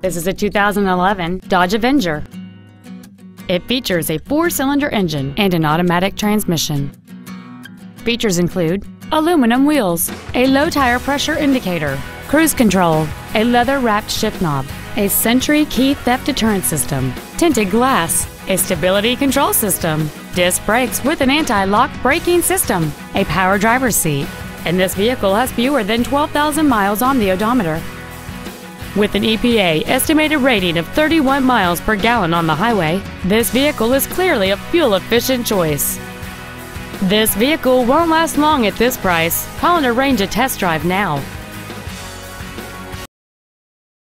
This is a 2011 Dodge Avenger. It features a four-cylinder engine and an automatic transmission. Features include aluminum wheels, a low tire pressure indicator, cruise control, a leather-wrapped shift knob, a Sentry key theft deterrent system, tinted glass, a stability control system, disc brakes with an anti-lock braking system, a power driver's seat, and this vehicle has fewer than 12,000 miles on the odometer. With an EPA estimated rating of 31 miles per gallon on the highway, this vehicle is clearly a fuel-efficient choice. This vehicle won't last long at this price. Call and arrange a test drive now.